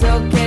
it's okay.